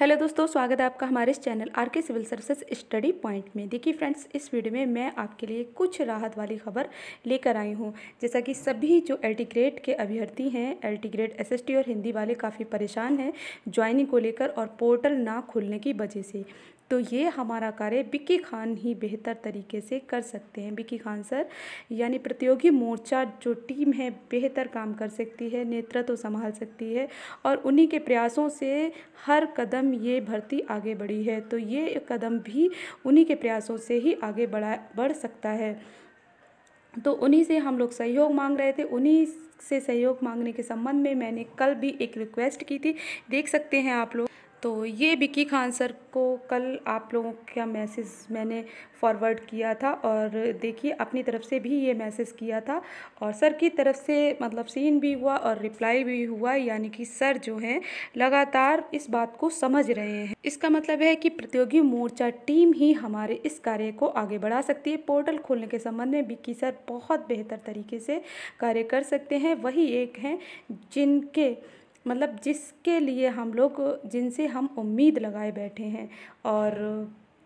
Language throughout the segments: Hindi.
हेलो दोस्तों, स्वागत है आपका हमारे इस channel R K civil services study point में। देखिए फ्रेंड्स, इस वीडियो में मैं आपके लिए कुछ राहत वाली खबर लेकर आई हूँ। जैसा कि सभी जो एल ग्रेड के अभ्यर्थी हैं एल ग्रेड एसएसटी और हिंदी वाले काफ़ी परेशान हैं, ज्वाइनिंग को लेकर और पोर्टल ना खुलने की वजह से। तो ये हमारा कार्य बिक्की खान ही बेहतर तरीके से कर सकते हैं। बिक्की खान सर, यानी प्रतियोगी मोर्चा जो टीम है, बेहतर काम कर सकती है, नेतृत्व संभाल सकती है और उन्हीं के प्रयासों से हर कदम ये भर्ती आगे बढ़ी है। तो ये कदम भी उन्हीं के प्रयासों से ही आगे बढ़ा, बढ़ सकता है। तो उन्हीं से हम लोग सहयोग मांग रहे थे। उन्हीं से सहयोग मांगने के संबंध में मैंने कल भी एक रिक्वेस्ट की थी। देख सकते हैं आप लोग। तो ये बिक्की खान सर को कल आप लोगों का मैसेज मैंने फॉरवर्ड किया था और देखिए, अपनी तरफ़ से भी ये मैसेज किया था और सर की तरफ़ से मतलब सीन भी हुआ और रिप्लाई भी हुआ, यानी कि सर जो हैं, लगातार इस बात को समझ रहे हैं। इसका मतलब है कि प्रतियोगी मोर्चा टीम ही हमारे इस कार्य को आगे बढ़ा सकती है। पोर्टल खोलने के संबंध में बिक्की सर बहुत बेहतर तरीके से कार्य कर सकते हैं। वही एक हैं जिनके मतलब जिसके लिए हम लोग, जिनसे हम उम्मीद लगाए बैठे हैं। और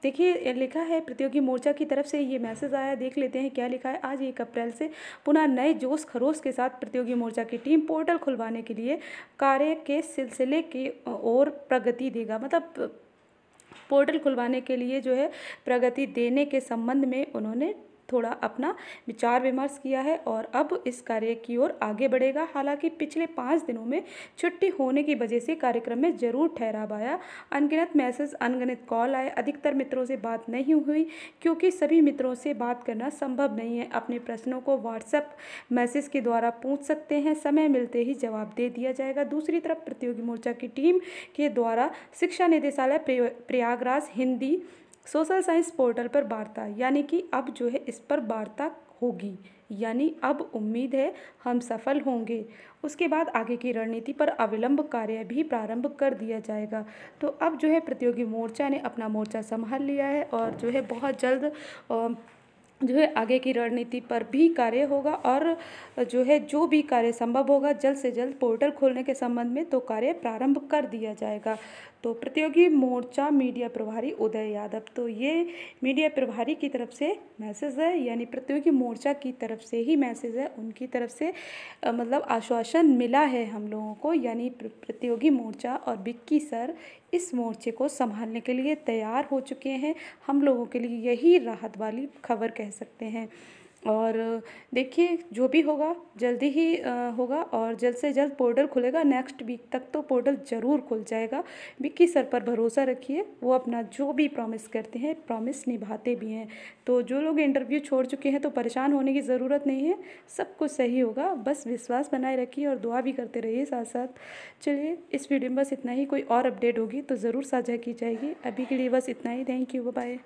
देखिए लिखा है, प्रतियोगी मोर्चा की तरफ़ से ये मैसेज आया, देख लेते हैं क्या लिखा है। आज एक अप्रैल से पुनः नए जोश खरोश के साथ प्रतियोगी मोर्चा की टीम पोर्टल खुलवाने के लिए कार्य के सिलसिले की ओर प्रगति देगा। मतलब पोर्टल खुलवाने के लिए जो है प्रगति देने के संबंध में उन्होंने थोड़ा अपना विचार विमर्श किया है और अब इस कार्य की ओर आगे बढ़ेगा। हालाँकि पिछले पाँच दिनों में छुट्टी होने की वजह से कार्यक्रम में ज़रूर ठहराव आया। अनगिनत मैसेज, अनगिनत कॉल आए। अधिकतर मित्रों से बात नहीं हुई, क्योंकि सभी मित्रों से बात करना संभव नहीं है। अपने प्रश्नों को व्हाट्सएप मैसेज के द्वारा पूछ सकते हैं। समय मिलते ही जवाब दे दिया जाएगा। दूसरी तरफ़ प्रतियोगी मोर्चा की टीम के द्वारा शिक्षा निदेशालय Prayagraj Hindi social science portal पर वार्ता, यानी कि अब जो है इस पर वार्ता होगी, यानी अब उम्मीद है हम सफल होंगे। उसके बाद आगे की रणनीति पर अविलंब कार्य भी प्रारंभ कर दिया जाएगा। तो अब जो है प्रतियोगी मोर्चा ने अपना मोर्चा संभाल लिया है और जो है बहुत जल्द जो है आगे की रणनीति पर भी कार्य होगा और जो है जो भी कार्य संभव होगा, जल्द से जल्द पोर्टल खोलने के संबंध में तो कार्य प्रारंभ कर दिया जाएगा। तो प्रतियोगी मोर्चा मीडिया प्रभारी उदय यादव तो ये मीडिया प्रभारी की तरफ़ से मैसेज है, यानी प्रतियोगी मोर्चा की तरफ़ से ही मैसेज है, उनकी तरफ़ से मतलब आश्वासन मिला है हम लोगों को, यानी प्रतियोगी मोर्चा और बिक्की सर इस मोर्चे को संभालने के लिए तैयार हो चुके हैं। हम लोगों के लिए यही राहत वाली खबर कह सकते हैं। और देखिए, जो भी होगा, जल्दी ही होगा और जल्द से जल्द पोर्टल खुलेगा। नेक्स्ट वीक तक तो पोर्टल ज़रूर खुल जाएगा। विक्की सर पर भरोसा रखिए, वो अपना जो भी प्रॉमिस करते हैं, प्रॉमिस निभाते भी हैं। तो जो लोग इंटरव्यू छोड़ चुके हैं तो परेशान होने की ज़रूरत नहीं है, सब कुछ सही होगा। बस विश्वास बनाए रखिए और दुआ भी करते रहिए साथ साथ। चलिए, इस वीडियो में बस इतना ही, कोई और अपडेट होगी तो ज़रूर साझा की जाएगी। अभी के लिए बस इतना ही। Thank you bye